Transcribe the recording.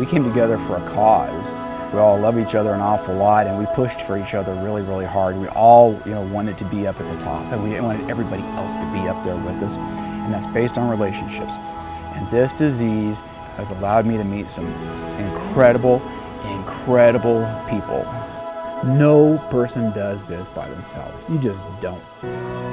we came together for a cause. We all love each other an awful lot, and we pushed for each other really, really hard. We all, you know, wanted to be up at the top, and we wanted everybody else to be up there with us, and that's based on relationships. And this disease has allowed me to meet some incredible, incredible people. No person does this by themselves. You just don't.